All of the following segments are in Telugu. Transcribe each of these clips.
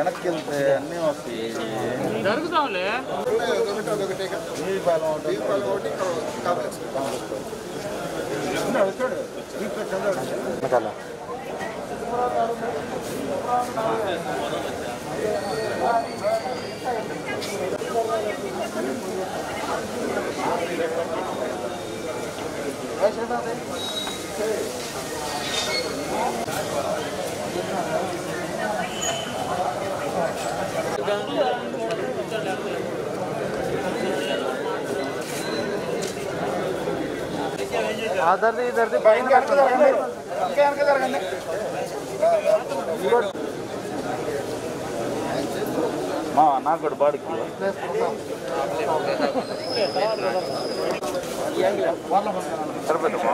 వెనక్కి వెళ్తే అన్నీ వస్తాయి జరుగుతాంలే నీలిపాలెం ఒకటి వెనకాల అదర్ది ఇదర్ది పైన జరగండి ఇంకా వెనక జరగండి. మా నాకు కూడా బాడీకి. సరిపోతుందా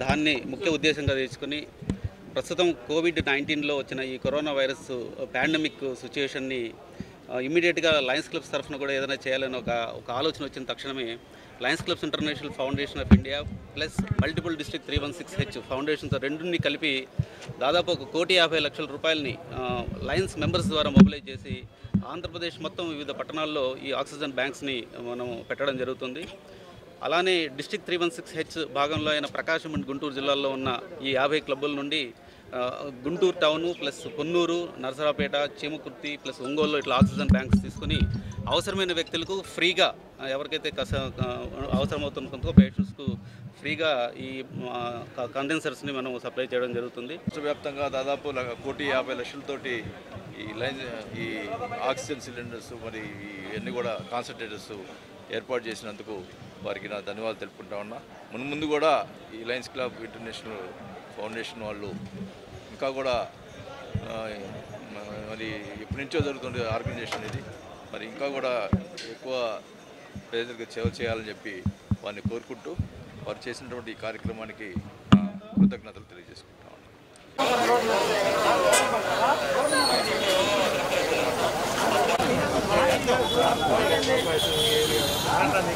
దాన్ని ముఖ్య ఉద్దేశంగా తీసుకుని ప్రస్తుతం కోవిడ్ నైన్టీన్లో వచ్చిన ఈ కరోనా వైరస్ పాండమిక్ సిచ్యువేషన్ని ఇమీడియట్గా లయన్స్ క్లబ్స్ తరఫున కూడా ఏదైనా చేయాలని ఒక ఒక ఆలోచన వచ్చిన తక్షణమే lions clubs international foundation of India plus multiple district three one six H foundations రెండుని కలిపి దాదాపు ఒక కోటి యాభై లక్షల రూపాయలని లయన్స్ మెంబర్స్ ద్వారా మొబిలైజ్ చేసి ఆంధ్రప్రదేశ్ మొత్తం వివిధ పట్టణాల్లో ఈ ఆక్సిజన్ బ్యాంక్స్ని మనం పెట్టడం జరుగుతుంది. అలానే district three one six H భాగంలో అయిన ప్రకాశం అండ్ గుంటూరు జిల్లాల్లో ఉన్న ఈ యాభై క్లబ్బుల నుండి Guntur town plus Ponnur Narasaraopet Chimakurthi plus Ongole ఇట్లా ఆక్సిజన్ బ్యాంక్స్ తీసుకుని అవసరమైన వ్యక్తులకు ఫ్రీగా ఎవరికైతే కస ఆ, అవసరమవుతున్న పేషెంట్స్కు ఫ్రీగా ఈ కండెన్సర్స్ని మనం సప్లై చేయడం జరుగుతుంది. రాష్ట్ర దాదాపు కోటి యాభై లక్షలతోటి ఈ లైన్ ఈ ఆక్సిజన్ సిలిండర్స్ మరి ఇవన్నీ కూడా కాన్సన్ట్రేటర్స్ ఏర్పాటు చేసినందుకు వారికి నా ధన్యవాదాలు తెలుపుకుంటా ఉన్నా. మున్ ముందు కూడా ఈ లయన్స్ క్లబ్ ఇంటర్నేషనల్ ఫౌండేషన్ వాళ్ళు ఇంకా కూడా మరి ఎప్పటి నుంచో జరుగుతుండే ఆర్గనైజేషన్ ఇది మరి ఇంకా కూడా ఎక్కువ ప్రజలకు సేవ చేయాలని చెప్పి వారిని కోరుకుంటూ వారు చేసినటువంటి ఈ కార్యక్రమానికి కృతజ్ఞతలు తెలియజేసుకుంటా ఉన్నాను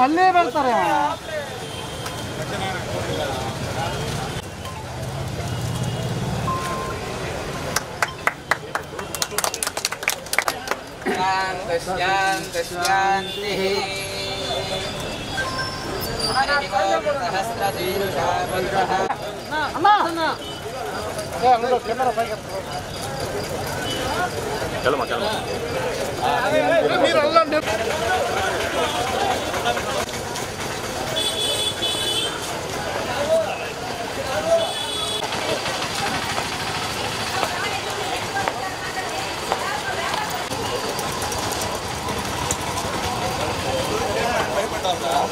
మళ్ళీ వెళ్తారేమో